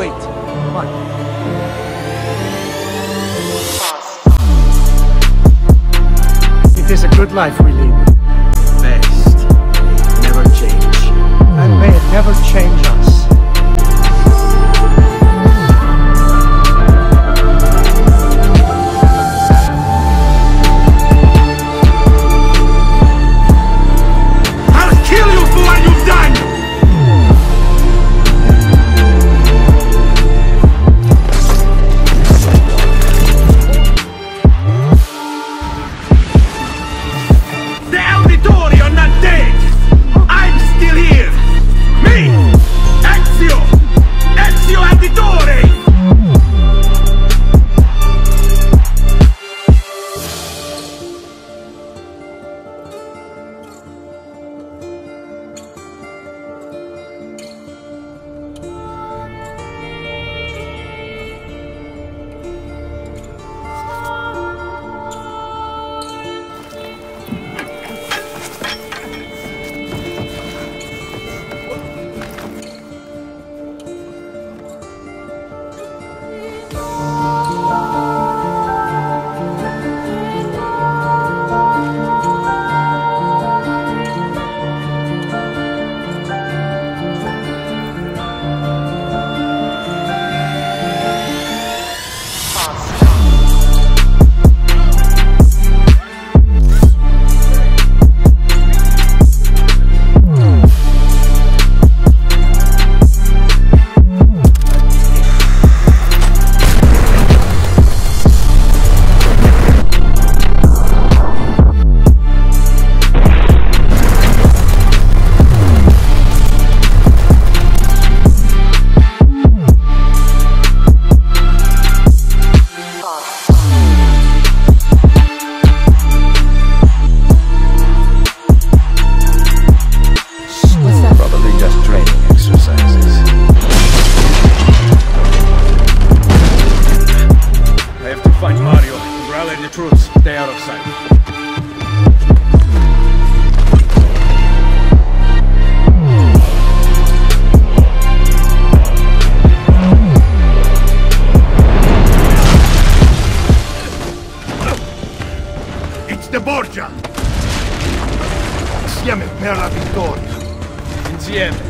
wait. Come on. It is a good life we live. Best. Never change. And may never change. Insieme per la vittoria! Insieme!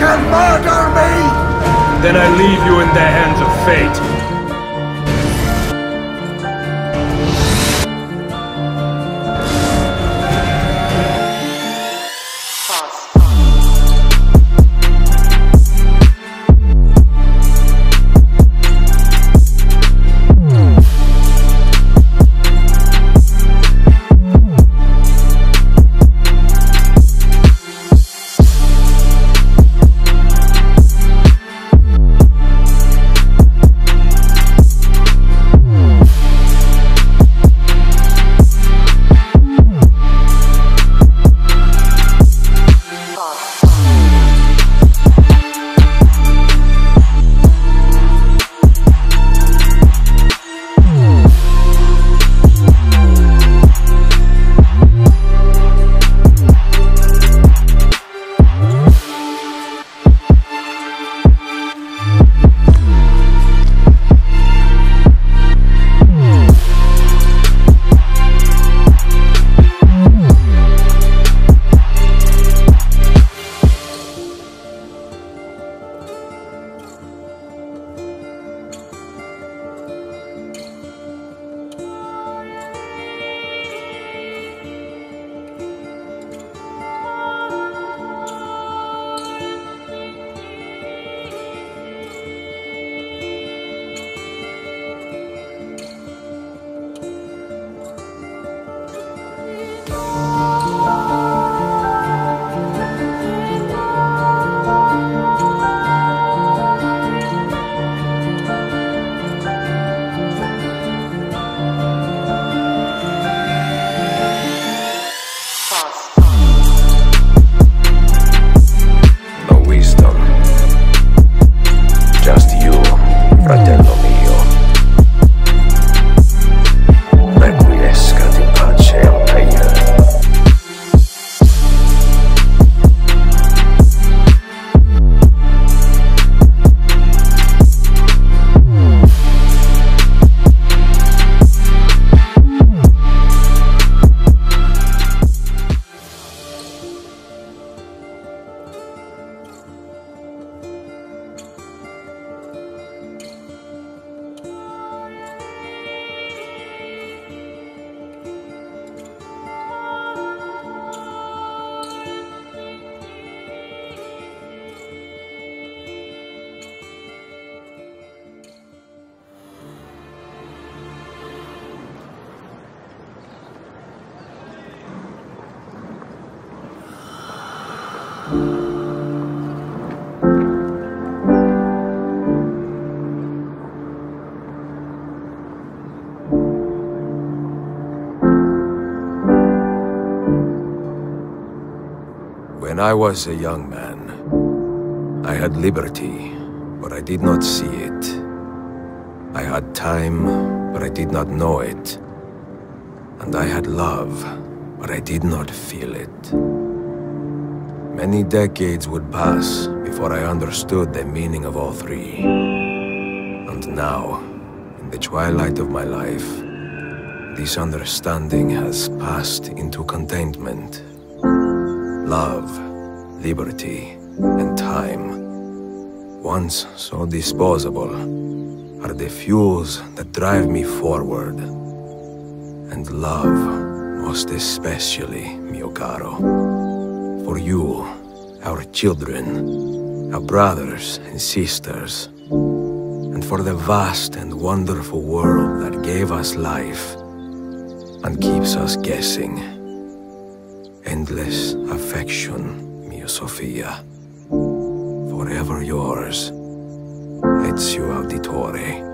can murder me! Then I leave you in the hands of fate. When I was a young man, I had liberty, but I did not see it. I had time, but I did not know it. And I had love, but I did not feel it. Many decades would pass before I understood the meaning of all three. And now, in the twilight of my life, this understanding has passed into contentment. Love, liberty, and time, once so disposable, are the fuels that drive me forward. And love, most especially, mio caro. For you, our children, our brothers and sisters, and for the vast and wonderful world that gave us life and keeps us guessing. Endless affection, Sofia. Forever yours, Ezio Auditore.